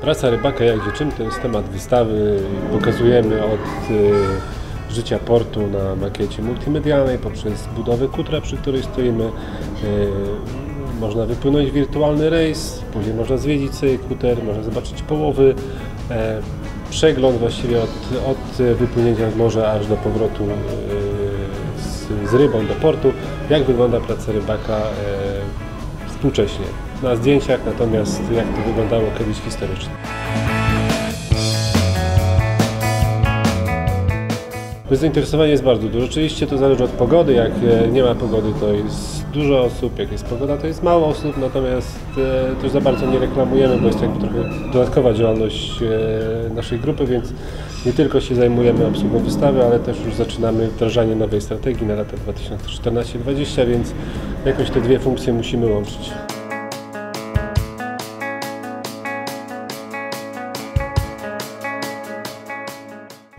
Praca rybaka jak czym to jest temat wystawy. Pokazujemy od y, życia portu na makiecie multimedialnej poprzez budowę kutra, przy której stoimy. Y, można wypłynąć wirtualny rejs, później można zwiedzić sobie kuter, można zobaczyć połowy. E, przegląd właściwie od, od wypłynięcia z morza aż do powrotu z, z rybą do portu. Jak wygląda praca rybaka e, współcześnie. Na zdjęciach natomiast jak to wyglądało kiedyś historycznie. Zainteresowanie jest bardzo duże. Oczywiście to zależy od pogody. Jak e, nie ma pogody, to jest dużo osób. Jak jest pogoda, to jest mało osób. Natomiast e, też za bardzo nie reklamujemy, bo jest jakby trochę dodatkowa działalność e, naszej grupy, więc nie tylko się zajmujemy obsługą wystawy, ale też już zaczynamy wdrażanie nowej strategii na lata 2014-2020, więc jakoś te dwie funkcje musimy łączyć.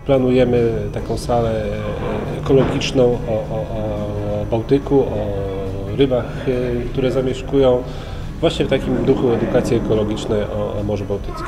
Planujemy taką salę ekologiczną o, o, o Bałtyku, o rybach, e, które zamieszkują, właśnie w takim duchu edukacji ekologicznej o, o Morzu Bałtyckim.